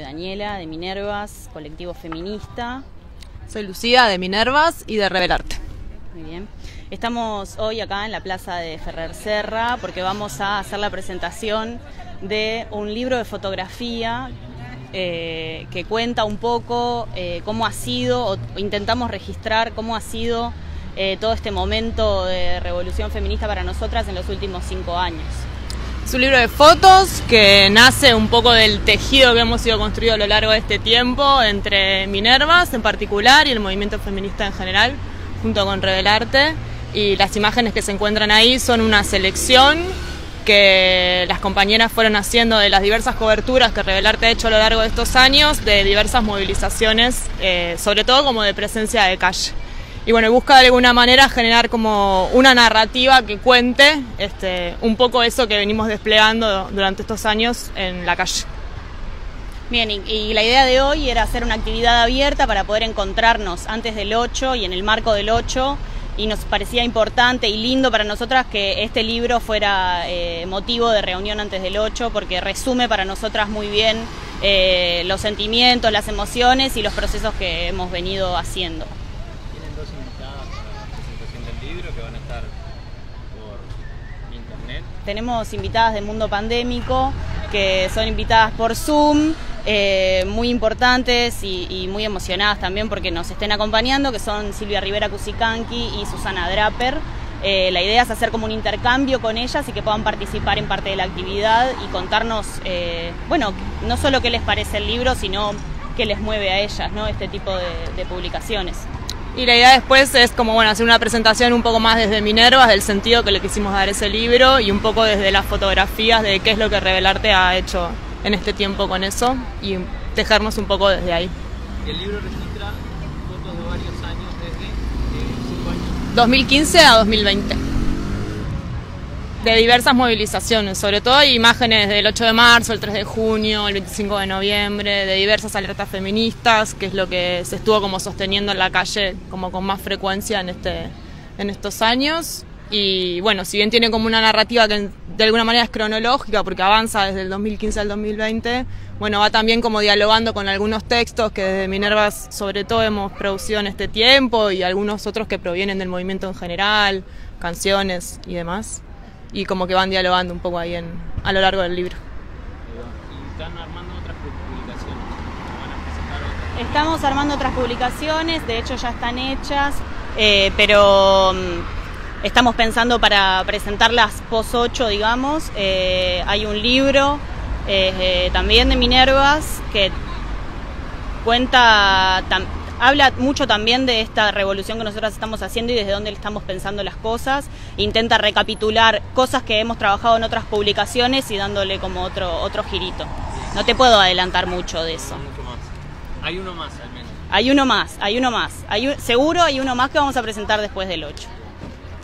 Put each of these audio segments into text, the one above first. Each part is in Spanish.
Daniela de Minervas, colectivo feminista. Soy Lucía de Minervas y de Revelarte. Muy bien. Estamos hoy acá en la plaza de Ferrer Serra porque vamos a hacer la presentación de un libro de fotografía eh, que cuenta un poco eh, cómo ha sido, o intentamos registrar cómo ha sido eh, todo este momento de revolución feminista para nosotras en los últimos cinco años. Es un libro de fotos que nace un poco del tejido que hemos ido construido a lo largo de este tiempo entre Minervas en particular y el movimiento feminista en general, junto con Revelarte. Y las imágenes que se encuentran ahí son una selección que las compañeras fueron haciendo de las diversas coberturas que Revelarte ha hecho a lo largo de estos años, de diversas movilizaciones, eh, sobre todo como de presencia de calle y bueno, busca de alguna manera generar como una narrativa que cuente este, un poco eso que venimos desplegando durante estos años en la calle. Bien, y, la idea de hoy era hacer una actividad abierta para poder encontrarnos antes del 8 y en el marco del 8 y nos parecía importante y lindo para nosotras que este libro fuera eh, motivo de reunión antes del 8 porque resume para nosotras muy bien eh, los sentimientos, las emociones y los procesos que hemos venido haciendo. Tenemos invitadas del mundo pandémico que son invitadas por Zoom, eh, muy importantes y, muy emocionadas también porque nos estén acompañando, que son Silvia Rivera Cusicanqui y Susana Draper. Eh, la idea es hacer como un intercambio con ellas y que puedan participar en parte de la actividad y contarnos, eh, bueno, no solo qué les parece el libro, sino qué les mueve a ellas, ¿no? Este tipo de publicaciones. Y la idea después es como bueno hacer una presentación un poco más desde Minervas, del sentido que le quisimos dar ese libro y un poco desde las fotografías de qué es lo que Revelarte ha hecho en este tiempo con eso y tejernos un poco desde ahí. el libro registra fotos de varios años desde 5 años. 2015 a 2020 de diversas movilizaciones, sobre todo hay imágenes del 8 de marzo, el 3 de junio, el 25 de noviembre, de diversas alertas feministas, que es lo que se estuvo como sosteniendo en la calle como con más frecuencia en, este, en estos años. Y bueno, si bien tiene como una narrativa que de alguna manera es cronológica, porque avanza desde el 2015 al 2020, bueno, va también como dialogando con algunos textos que desde Minervas sobre todo hemos producido en este tiempo y algunos otros que provienen del movimiento en general, canciones y demás y como que van dialogando un poco ahí en, a lo largo del libro. ¿Y están armando otras publicaciones? ¿Van a otras? Estamos armando otras publicaciones, de hecho ya están hechas, eh, pero mm, estamos pensando para presentarlas post 8, digamos. Eh, hay un libro eh, también de Minervas que cuenta habla mucho también de esta revolución que nosotros estamos haciendo y desde dónde estamos pensando las cosas. Intenta recapitular cosas que hemos trabajado en otras publicaciones y dándole como otro, otro girito. No te puedo adelantar mucho de eso. Hay uno más al menos. Hay uno más, hay uno más. Hay seguro hay uno más que vamos a presentar después del 8.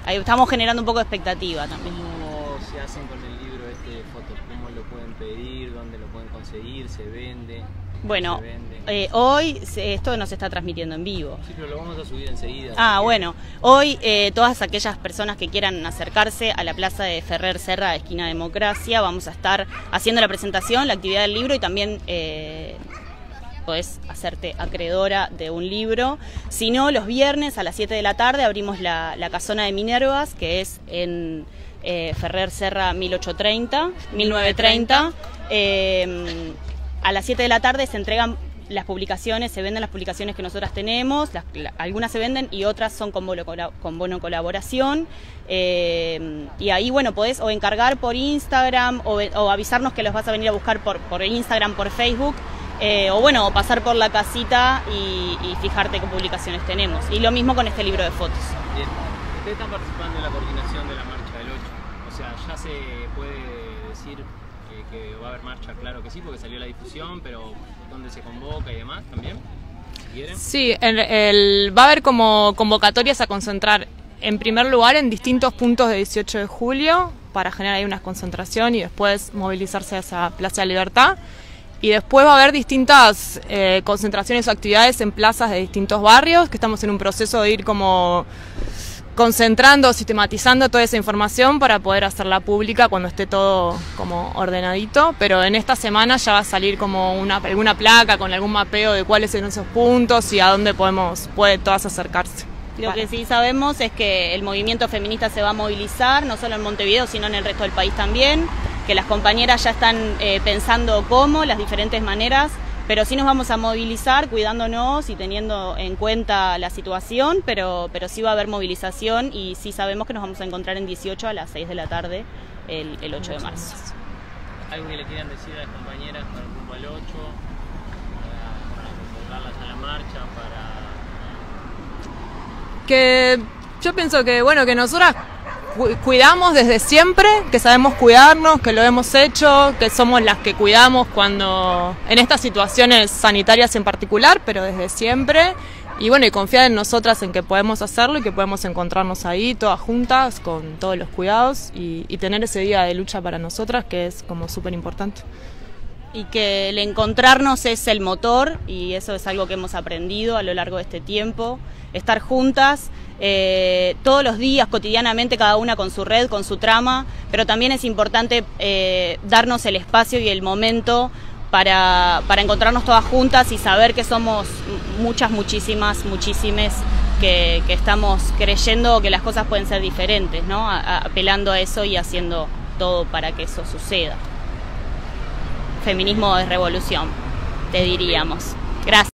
Ahí estamos generando un poco de expectativa también. ¿Cómo se hacen con el libro este de fotos? ¿Cómo lo pueden pedir? ¿Dónde lo pueden conseguir? ¿Se vende? Bueno, eh, hoy esto nos está transmitiendo en vivo. Sí, pero lo vamos a subir enseguida. Ah, bueno. Hoy eh, todas aquellas personas que quieran acercarse a la plaza de Ferrer Serra, esquina Democracia, vamos a estar haciendo la presentación, la actividad del libro y también eh, podés hacerte acreedora de un libro. Si no, los viernes a las 7 de la tarde abrimos la, casona de Minervas, que es en Ferrer Serra 1830, 1930 a las 7 de la tarde se entregan las publicaciones, se venden las publicaciones que nosotras tenemos, algunas se venden y otras son con bono, colaboración. Eh, y ahí, bueno, podés o encargar por Instagram o, avisarnos que los vas a venir a buscar por Instagram, por Facebook. Eh, o bueno, pasar por la casita y, fijarte qué publicaciones tenemos. Y lo mismo con este libro de fotos. Bien. Ustedes están participando en la coordinación de la marcha del 8. O sea, ya se puede decir que va a haber marcha, claro que sí, porque salió la difusión, pero dónde se convoca y demás también. Sí, el, va a haber como convocatorias a concentrar en primer lugar en distintos puntos de 18 de julio para generar ahí una concentración y después movilizarse a esa Plaza de Libertad. Y después va a haber distintas eh, concentraciones o actividades en plazas de distintos barrios, que estamos en un proceso de ir como concentrando, sistematizando toda esa información para poder hacerla pública cuando esté todo como ordenadito, pero en esta semana ya va a salir como una alguna placa con algún mapeo de cuáles son esos puntos y a dónde podemos puede todas acercarse. Lo que sí sabemos es que el movimiento feminista se va a movilizar, no solo en Montevideo, sino en el resto del país también, que las compañeras ya están eh, pensando cómo, las diferentes maneras pero sí nos vamos a movilizar cuidándonos y teniendo en cuenta la situación, pero, pero sí va a haber movilización y sí sabemos que nos vamos a encontrar en 18 a las 6 de la tarde el, el 8 de marzo. ¿Algo que le quieran decir a las compañeras para el rumbo al 8? Para, para a la marcha, para... Que yo pienso que, bueno, que nosotras cuidamos desde siempre, que sabemos cuidarnos, que lo hemos hecho, que somos las que cuidamos cuando en estas situaciones sanitarias en particular, pero desde siempre. Y bueno, y confiar en nosotras en que podemos hacerlo y que podemos encontrarnos ahí todas juntas con todos los cuidados y, tener ese día de lucha para nosotras que es como súper importante y que el encontrarnos es el motor y eso es algo que hemos aprendido a lo largo de este tiempo, estar juntas eh, todos los días, cotidianamente, cada una con su red, con su trama, pero también es importante eh, darnos el espacio y el momento para, para, encontrarnos todas juntas y saber que somos muchas, muchísimas, muchísimas que, estamos creyendo que las cosas pueden ser diferentes, ¿no? apelando a eso y haciendo todo para que eso suceda feminismo de revolución, te diríamos. Gracias.